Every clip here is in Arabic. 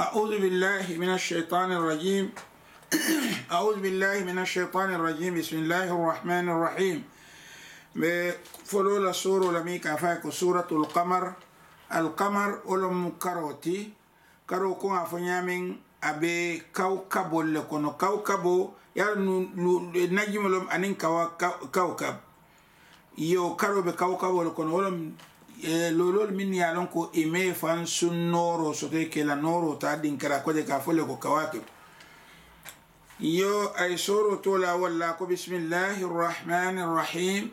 أعوذ بالله من الشيطان الرجيم. أعوذ بالله من الشيطان الرجيم. بسم الله الرحمن الرحيم. فلولا سورة لمي كافاك سورة القمر القمر أولم كروتي كرو كون أفنيامين أبي كوكب لكونو كوكبو يا نجم لهم أنين كوكب kaw kawol kono wolom e lolol min ya lon ko ime fan sun noro so ke ke la noro ta din kara ko de ka fole ko kawake yo ay soro to la walla ko bismillahir rahmanir rahim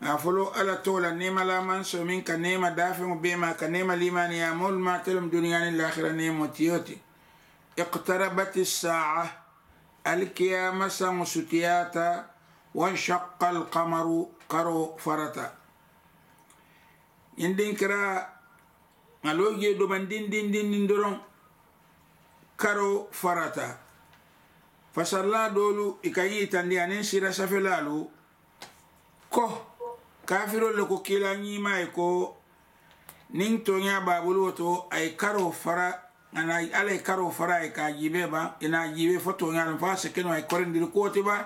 afolo ala to la nema la man so min ka nema dafi mo be ma ka nema limani ya mul ma telum dunyani al akhirah nemo tiyoti اقتربت الساعة القيامة سمسوتياتا وانشق القمر karo farata indin kira aloge do ban din din din din doron karo farata. Fasalla dolu ikayi tandi anin sira safelalu ko kafiro le ko kila nyima e ko nin tonya babulu to ay karo fara ana ala karo fara e ka jibe ba ina jibe foto nyal fa se keno ay korendir ko te ba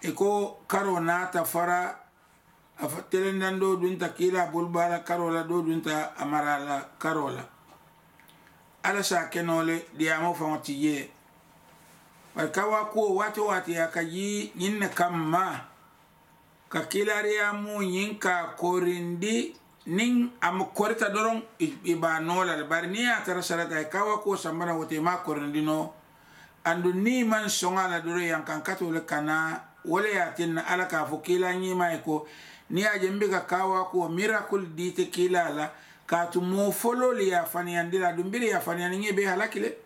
e ko karo naata fara a telendan ɗo ɗumta kila bulbala karola ɗo ɗumta amarala karola ala sa kenole ɗiyamo famo tije bar kawa kuwo wati wati ya ka yi yinne kamma ka kilariya mu yin ka korindi nin am korita doron iba nola bari ni ya tara sarata kawa ko sambana wote ma korindi no andu ni man songa la doro yang kan katole kana wala ya tinna ala ka fo kila ñima e ko ni a jembe ka kawa ko miracle dite kila la ka tu mo fololi ya faniyandira ɗum mbiri ya faniyani ŋe be halakile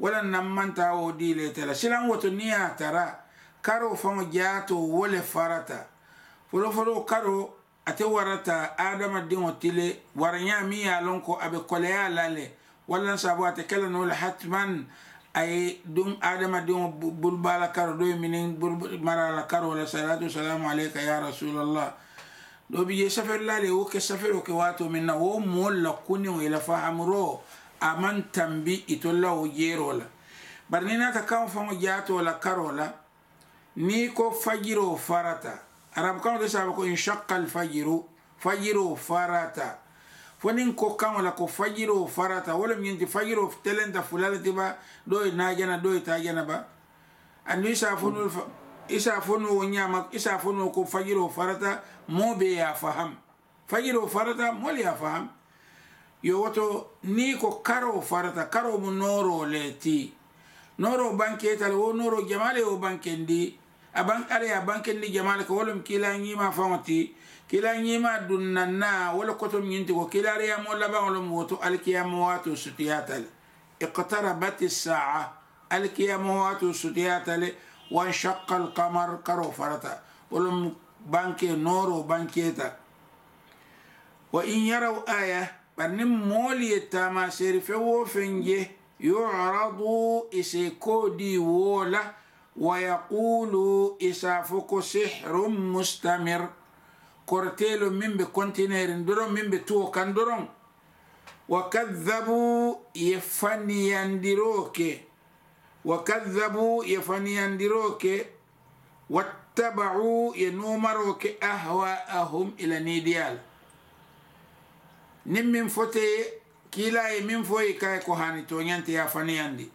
wala nammanta o dile tala silan woto ni a tara karo faŋo jaato wole farata. Folo folo karo ate warata adamadiŋo tile wara ñami ye lon ko abe koleya la le walla sabu ate kela no le hatman ay dum adama dum bulbala karo do minin marala karo. La salatu salamu alayka ya rasulullah do bi safer la le o ke safer o ke wato minna wo mo la kuni o ila fahamro aman tambi itolla o jero la bar ni nata kam famo jato la karo la ni ko fajiro farata arab kam de sabo ko inshaqqa al fajiru fajiro farata fonin ko kaŋo la ko fajiro farata wo lem ñinti fajiro telenta fulalati ba do e najana do e tajana ba andu isa fonu isa fonu wo ñama isa fonu ko fajiro farata mo be ya faham fajiro farata mol ya faham yo woto ni ko karo farata karo mu noro le ti noro banke tal wo noro jamale wo bankendi aban ale ya bankendi jamale ko wolum kila ñima famati kila ñima dunnanna wala kotom ñinti ko kila riyamo labaŋolo mu woto alkiyamo wato sutiyatale iqtarabat saa alkiyamo wato sutiyatale وانشق القمر قرو فرتا ولم بانكي نورو بانكيتا وإن يروا آية بنم مولي التاما سيرفو فنجي يعرض إسيكودي ولا ويقول إسافك سحر مستمر. كورتيل من بكونتينير درون من بتو كان درون وكذبوا يفني يندروكي. وكذبوا يفنياندروكي واتبعوا ينومروكي أهواءهم إلى نيديال نمم فتي كلا يمين فوي كاي كوهاني تونيانتي يفنياندي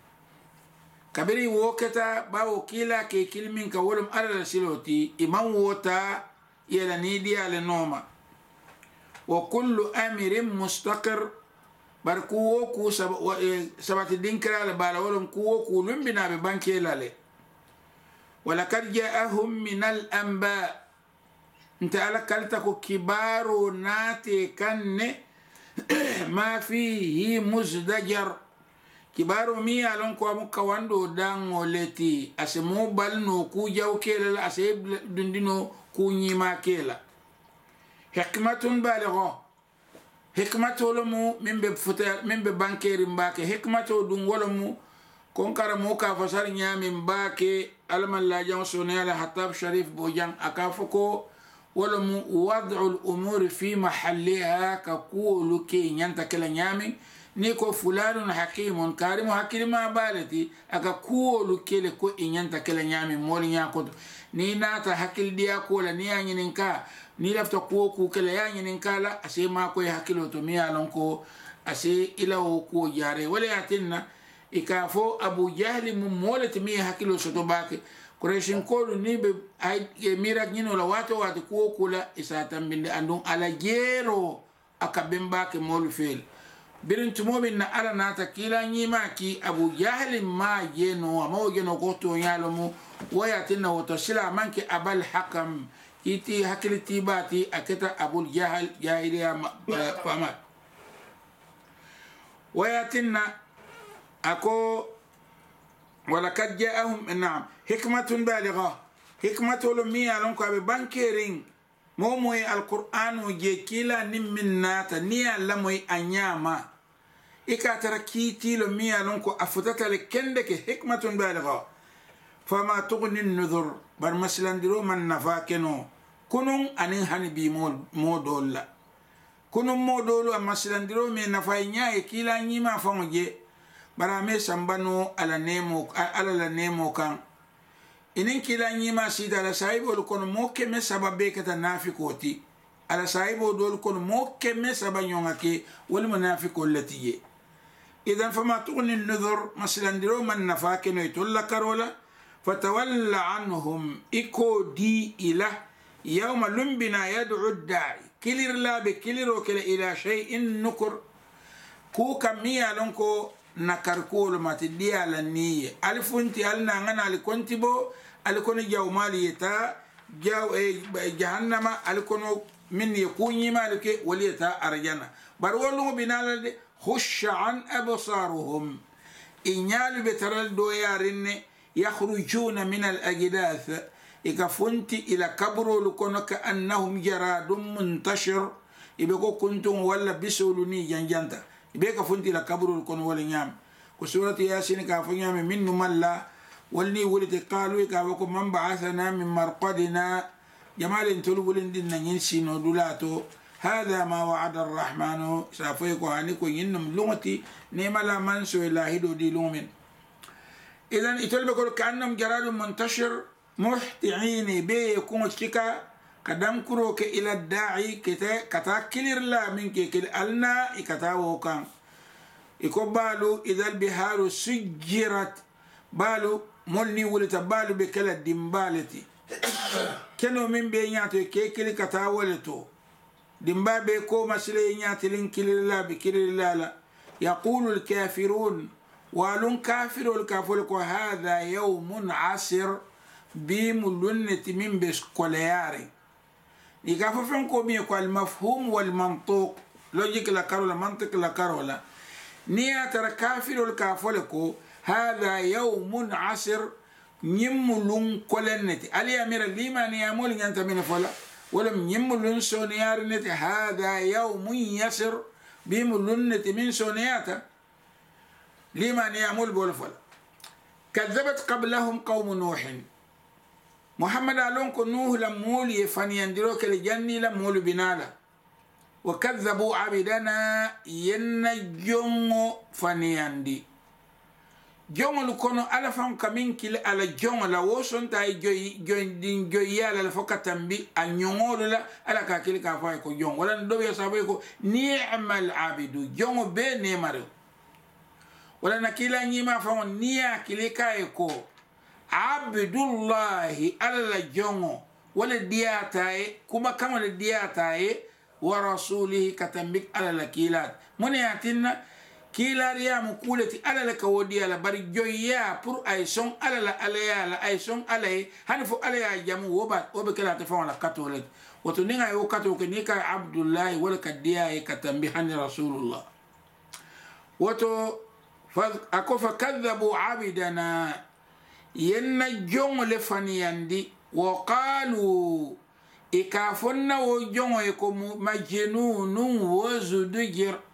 kabiri wo keta bawo kila ke kilmin ka wolum alala siloti iman wota yela ni diyale nooma wa kullu amirin mustaqir bar kuwo ku sabati dinkirale bala wolon kuwo ku lumbinaɓe bankelale walakad jaahum min al amba nte ala kalta ko kibaro naate kanne ma fihi musdajar kibaro mi alon ko amu kawando dango leti ase mo balno ku jaw kelala ase dundino ku ñima kela hikmatun baligho hikmato lo mu min be futa min be bankeri mbake hikmato dum wala kon kara mo ka fasar ñami mbake alman la jang sone ala hatab sharif bojan aka foko wala wad'u al umuri fi mahalliha ka kuolu ke ñanta kala ñami ni ko fulanun hakimun karimu hakkilima baleti aka kuwolu kele ko i ñanta kele ñami moolu ñakoto ni nata hakkildiya kola ni ya ñininka ni lafta kuwo ku kele ya ñininka la ase makoye hakkilo to mi ye lon ko ase ila wo kuwo jare wala ya tinna i ka fo abu jahli mu moole ti mi ye hakkilo soto bake kureshin kolu ni be mirak ñino la wato wati kuwo kula isa tambinde andun ala jeero aka bembake moolu feele birin tumomin na ala nata kila ñima ki abu jahli ma jeno ama wo jeno ko to ñalo mu wayatinna woto sila manke abal hakam iti hakkili tibati aketa abul jahal jahiliya famat wayatinna ako walakad jaahum naam hikmatun baligha hikmatolu mi yalon ko aɓe bankerin momoye alqur'anu je kila nin min nata ni ya lamoy a ñama i ka tara kiitilo mi ye lon ko a futatale kende ke hikmatun baliga fama tugni nudhur bari masilandiro man nafa keno kunun anin hani bi mo dol la kunun mo dolu a masilandiro me nafa nya e kila nyima fango je bara me sambano ala nemo ala la nemo kan inin kila nyima sida la saibo kono mo keme sababe kata nafikoti ala saibo dol kono mo keme sabanyonga ke wal munafiqul latiye إذا فما تغني النذر مثلا درو من نفاك يتولى كرولا فتولى عنهم إكو دي إلى يوم لنبنا يدعو الداعي كلير لا بكلير وكلا إلى شيء نكر كو كمية لنكو mati diya la niye alifunti alina ngana alikonti bo alikono jawmali yeta jaw e jahannama alikono min ye kunyima alike wali yeta arjana خش عن أبصارهم. إن يالو بترال دويارين يخرجون من الأجداث. إكفنت إلى كبر لكون كأنهم جراد منتشر. إبقوا كنتم ولا بسولني جنجنتا إبقى فنت إلى كبر لكون ولا نعم. وسورة ياسين كافو نعم من ملا. ولني ولد قالوا كافو من بعثنا من مرقدنا. جمال تلو دين ننسي ندولاتو هذا ما وعد الرحمن. سافيكو هانيكو ينم لغتي نيما لا منسو الله دو دي لومن إذن إتول بقول كأنهم جراد منتشر محتعين بي يكون شكا كدام كروك إلى الداعي كتا كتا كلير لا منك كل ألنا إكتا وكان إكو بالو إذا البحار سجرت بالو مولني ولت بالو بكلا دمبالتي كنو من بيناتو كي كلي كتا ولتو. دمبابي كو مسلينيات لنكل الله بكل الله يقول الكافرون والون كافر الكافر هذا يوم عسر بيم لنة من بسكولياري. يكافو فنكو ميكو المفهوم والمنطوق. لوجيك لا كارولا منطق لا كارولا نيا ترى كافر الكافر هذا يوم عسر نيم لون كولنتي اليا ميرا ليما نيا مولين انت من فلا ولم يملن سونيار نت هذا يوم يسر بيملن نت من سونياتا لمن يعمل بولفل. كذبت قبلهم قوم نوح. محمد علونك نوح لمول يفنيان دروك الجنة لمول بنالا. وكذبوا عبدنا ينجم فنيان دي joŋolu kono ala faŋo ka miŋ kili ala joŋo la wo sonta ye joyin joyiya la la fo ka tambi a ñoŋolu la ala ka kili ka fo a ye ko joŋo wala do be sabo ye ko ni'ma al abidu joŋo be nemare wala na kila ñima faŋo ni ye kili ka ye ko abdullahi ala la joŋo wala diyata ye kuma kaŋo le diyata ye wa rasulihi ka tambi ala la kiilaati mun ye tinna kiilariyamu kuuleti ala le ka wo di ala bari joyya pour ay son ala la ala ya la ay son ala ye hani fo ala ya jamu wo ba wo be kela te faŋo la kato le woto niŋ a ye wo kato ke niŋ ka abdullahi wo le ka diya ye ka tambi hani rasulullah woto a ko fa kadabu abidana yen na joŋo le faniyandi wo qaalu i ka fonna wo joŋo ye ko majnunun wo zudujir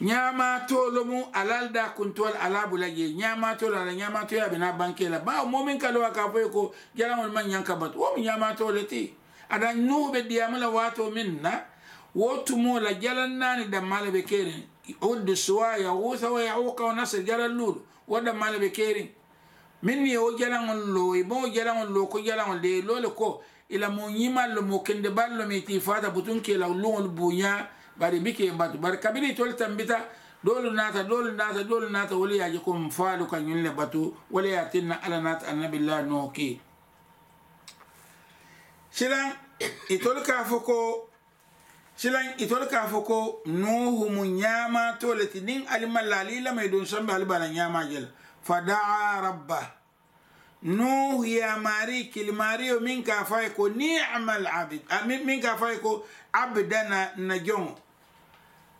ñamatolo mu alal da kuntol ala bulage ñamatolo ala ñamato ya bina banke la. Ba mo min kalo ka fo ko jaramol man yanka bat. Wo mi ñamatolo ti. Ada nuube diyama la wato min na wo tumo la jalan nani da mala be kere. Ud suwa yaghutha wa yauqa wa nasr jara lulu. Wada mala be keri min ni o jalangol lo e bo jalangol lo ko jalangol de lole ko. Ila mo nyimal mo kende ballo mi ti fata butun ke la lungol bunya bari bike mbatu. Bari kabiri tol tambita dolu nata dolu nata dolu nata wali yaji ko mfalu kan yunle batu wali yatinna ala nata annabi allah no ki silan itol ka foko silan itol ka foko nuhu mu nyama toleti nin alimalali la mai don sambe albala nyama jel fadaa rabba. Nuhu ya mari kilmari min ka fay ko ni'mal abid min ka fay ko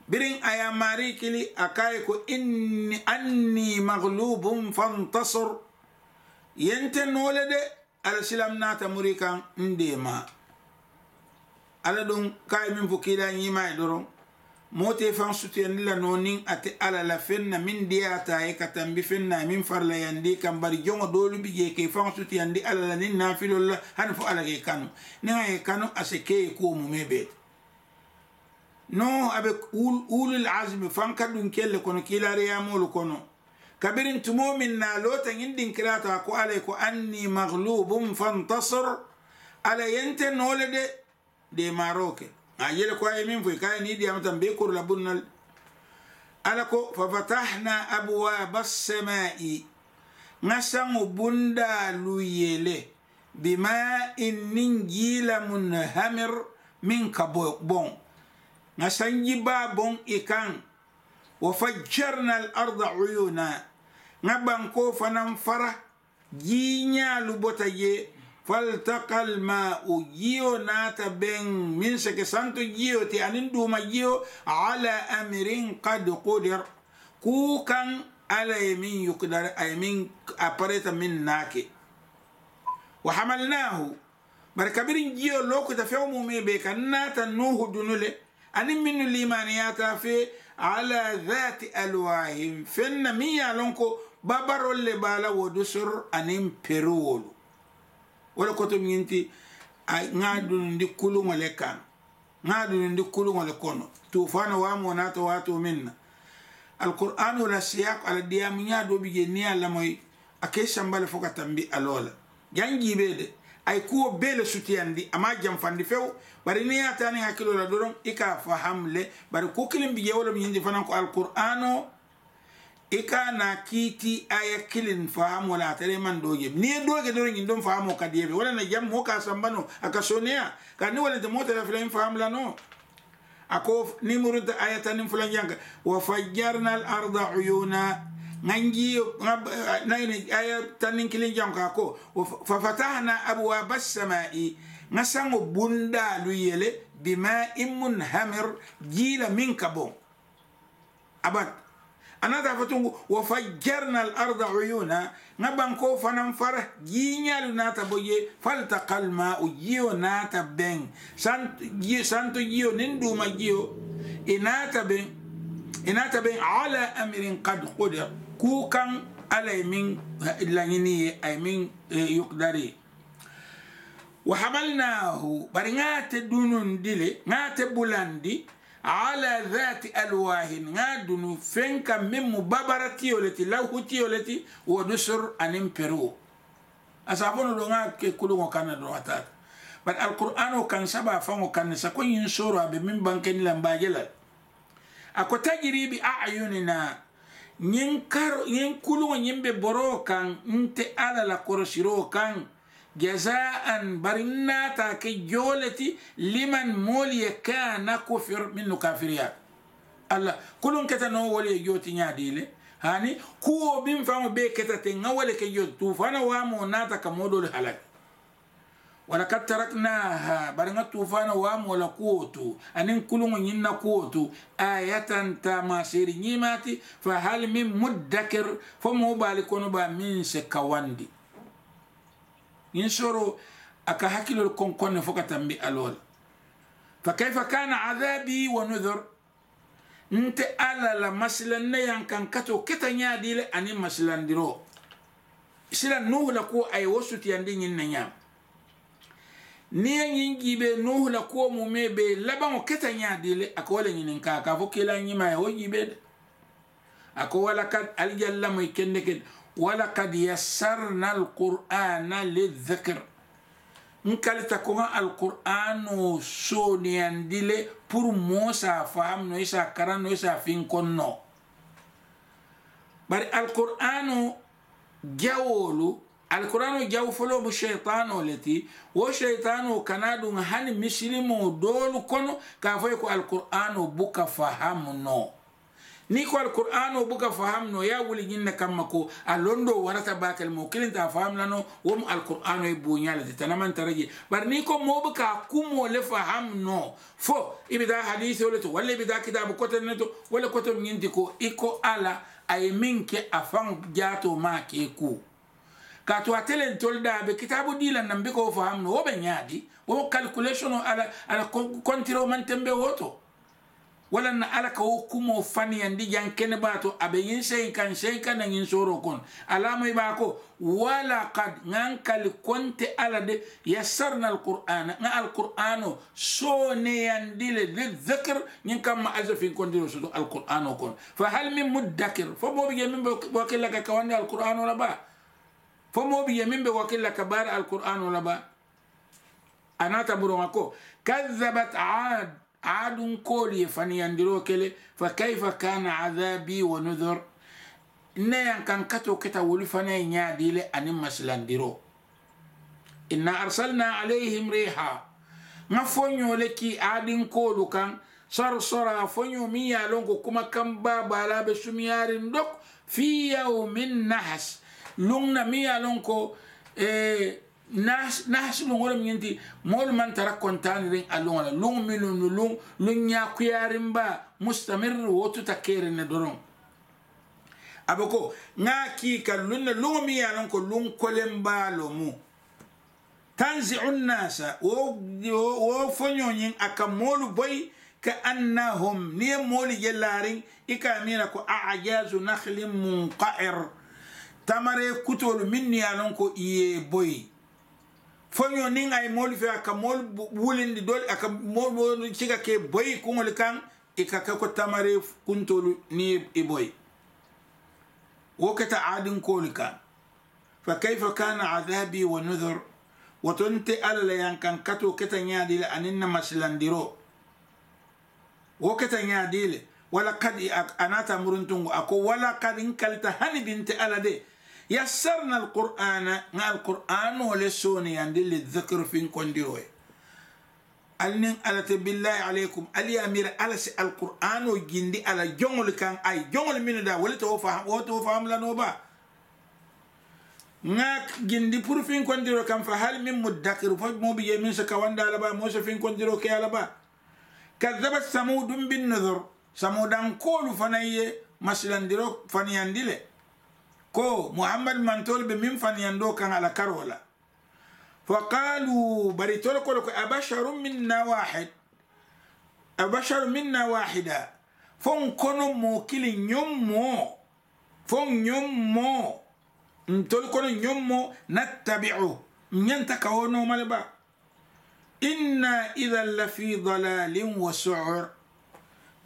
birin aya mari kili akaye ko inni anni maglubum fantasor yente nole de ala silam nata muri kan ndema ala ɗum kaye min fo kiila yima e doron mote fan sutuyanila la nonin ate ala la fenna min diyata e ka tambi fenna min farla yandi kam bari jongo dolu bi je ke fan sutuyandi ala la nin nafilol la hani fo ala ke kanu. Nin aye kanu ase keye kuwo mume beete no aɓe ulul asmi fanka ɗum kelle kono kilareyamolu kono kabirin tumomin na lota yindin kirata ko alay ko anni maglubum fantasir ala yente nole de de maroke a yele ko ay min foy kay ni diyam tan be kurla bunnal ala ko fa fatahna abwaba as-sama'i ngasango bunda luyele bima in nin jila munhamir min ka bon نسنجي بابون إكان. وفجرنا الأرض عيونا. نبان كوفا نمفرة جينيا لبوتا جي فالتقى الماء جيو ناتا بين. من سكسانتو جيو تي أنندو جيو. على أمر قد قدر. كوكان على يمين يقدر. أيمين أبريتا من ناكي. وحملناه. بركبرين جيو لوكو تفعو مومي بيكا ناتا نوه دونولي. Anin minnu limaniyata fe ala dhati alwahim fenna min ya lon ko babarol le bala wodu sur anin peruwolu wala koto ñinti ŋa dunundi kuluŋo le kan ŋa dunundi kuluŋo le kono. Tufana wamo nata wato min na. Alqur'anu la ala diyamu ña do bi je ni ala moy akay sambale fo tambi alola jangibe de ay kuwo bee le sutiyandi ama janfandi few bari ni yatani hakkilo la doron i ka faham le bari ku kilin bi jewolo mi ñindi fanan ko alqur'ano i ka na kiiti aya kilin faham wala tere man doje ni ye doge doron ñin don fahamo ka diyeɓe wala na jam mo ka sambano aka soneya ka ni walante motala filayin faham la no. Ako ni murunta aya tanin fulan janka wa fajjarna al arda uyuna nganji nayni aya tanin kilin janka ko fa fatahna abwaba samai ngasango bunda lu yele bima imun hamir jila min kabon abad anata fatungu wa fajjarna al arda uyuna ngaban ko fanan fara jinyalu nata boye faltaqa al ma'u jiyo nata ben sant jiyo santo jiyo ninduma jiyo inata ben inata ben ala amrin qad qudira kukan alay min lañini ay min yukdari wa hamalnahu bari ŋate dunundi le ŋate bulandi ala dhati alwahin ŋa dunu fen kam min mu babara tiyo le ti lawhu tiyo le ti wo dusur anin peru asafono do ŋa ke kuluŋo kana do atata bari alqur'ano kan saba faŋo kan sa ko yin soro abe min bankeni lambaje la ako tajiri bi ayunina ñin karo ñin kuluŋo ñin be boro kan nte ala la korosiro kan jazaan bari nata ke joleti liman moolu ye kana kufir min nu kafiriya alla kulun keta no wole ye joti ñadile hani kuwo bin faŋo be keta te ŋa wole ke joti tufana wamo nata ka modolu halak ayatan tamasiri ñimati fa hal min muddakir fo mo bali kono ba min se kawandi yin soro aka hakkilol konkonne fo ka tambi alol fa kayfa kana adabi wa nudhur nte ala la masilanne yan kan kato keta ñaadile ani masilandiro sila nuhu la ko ay wo sutiyandi ñin na ñaam ni ya yin gibe nuhu la ko mu me be laban o keta nya dile ako wala yin ka ka fo kila yin ma o gibe ako wala kad al jalla mo kende ken wala kad yassarna al qur'ana lidhikr nkalita ko al qur'ano so ni andile pour mo sa fam no isa karan no isa fin konno bari al qur'ano jawolu alkurano jaw folo mu shaytano leti wo shaytano kanadu hani misilimo dolu kono ka foy ko alqur'ano buka fahamno ni ko alqur'ano buka fahamno ya wuli jinna kamma ko alondo warata bakel mo kilinta fahamlano wo mu alqur'ano e bunyala tanaman taraji bar ni ko mo buka kumo le fahamno fo ibida hadith wala to wala ibida kitabu kotan to wala kotan nginti ko iko ala ay minke afan jato ma ke ku كاتوا تلن تولدا بكتابو دي لأن فهم فهمنو هو بنيادي هو كالكوليشن على على كونترو من تنبه وتو ولا ان على كو كومو فاني اندي جان كنباتو ابي شي كان شي كان نين سورو كون على مي باكو ولا قد نان كال كونت على دي يسرنا القران نا القران سو ني اندي للذكر نين كان ما ازفين كونترو سو القران كون فهل من مدكر فبو بيجي من بوكي لك كواني القران ولا با fomo bi yemin be wakilla kabar alquran wala ba anata buronga ko kadhabat aad aadun koli faniyandiro kele fa kayfa kana adhabi wa nudhur ne yan kan kato keta wuli fana nyaadile ani maslandiro inna arsalna alaihim riha nga fonyo le ki adin kolu kan sarsara fonyo mi yalon ko kuma kan ba bala be sumiyarin dok fi yawmin nahas lungna mi ya ko eh, nas nas lung wala minti mol man tara kontani rin alung ala lung minu lung lung nya kuyarin ba? Mustamir wotu takere ne doron aboko nga ki ka lunna lung mi ya ko lung kolemba lo mu tanzi'u nasa wo wo fonyo nyin aka molu boy ka annahum. Ni moli yelaring ika mira ko a'jazu nakhlin munqa'ir tamare kutolu min ni alon ko iye boy fonyo nin ay mol fe aka mol wulindi dol aka mol ciga ke boy kungol kan ika ka ko tamare kuntolu ni e boy وكتا عاد كولكا فكيف كان عذابي ونذر وتنت ألا يان كان كتو كتا نيادي لأننا مسلندرو وكتا نيادي ولقد أنا تمرنتم أكو ولقد انكلت هني بنت ألا دي يسرنا القرآن نا القرآن ولسوني عند الذكر في كونديروي amir alasi alqur'an o gindi ala jongol kan ay jongol min da wala to faham o to faham la no ba ngak gindi pour fin kondiro kam fa hal min mudakkir fo mo bi yemin sa kawanda la ba mo sa fin kondiro ke ala ba kadzabat samud bin nuzur samudan kolu fanaye maslandiro faniyandile ko muhammad mantol be min faniyando kan ala karola. فقالوا بريتول كولكو أبشر منا واحد أبشر منا واحدة فون كونو موكيل نيومو فون نيومو نتول كونو نيومو نتبعه نينتا كونو مالبا إنا إذا لفي ضلال وسعر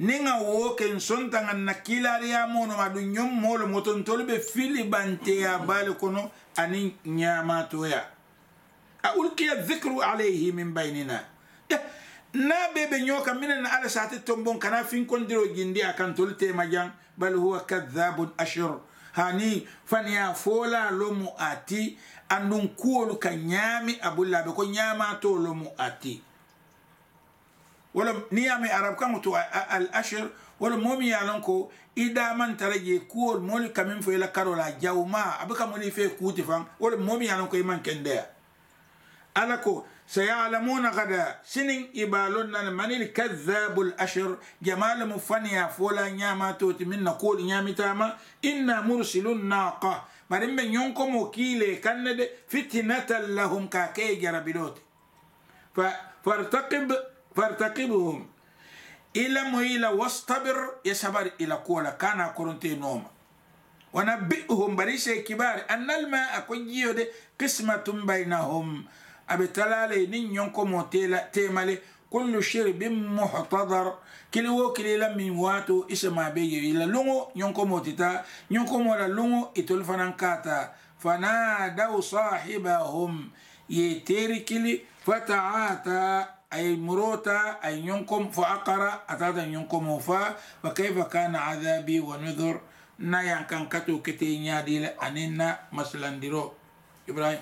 ninga wo ken son tanga na kilariya mono madu nyom molo motontolu be fili banteya bale kono ani ñamatoya a ulkiya dhikru alayhi min bainina na bebe ñoka minen ala sati tombon kana finkondiro jindi a kantolu tema jan bal huwa kadhabun ashur. Hani faniya fola lomu ati andun kuwolu ka ñaami abullaɓe ko ñamato lomu ati. Wala niyami arab kan to al ashir wala momi yalon ko ida man taraje kuol mol kamin fo ila karola jawma abuka moni fe kuti fan wala momi yalon ko iman kendea ألكو سيعلمون غدا سنين إبالون من الكذاب الأشر جمال مفنيا فولا نياما توت من نقول نيامي تاما إنا مرسل الناقة مرين من ينكم وكيلي كند فتنة لهم كاكي fartaqibuhum ila moyila wastabir ya sabari ila kola kana koronte noma. Wanabi'uhum barise kibari annalma akon jiyo de qismatum bainahum. Abe talale nin yonko mo temale kullu shirbin muhtadar. Kili wo kili la min wato isma be ye ila lungo yonko mo tita yonko mo la lungo itol fanan kata fanadaw sahibahum. Ye teri kili fataata. أي مروتا أن ينكم فأقرأ أتاد أن ينكم وفا فكيف كان عذابي ونذر؟ نا يعني كان كتو كتين يادي أننا مثلا ديرو إبراهيم.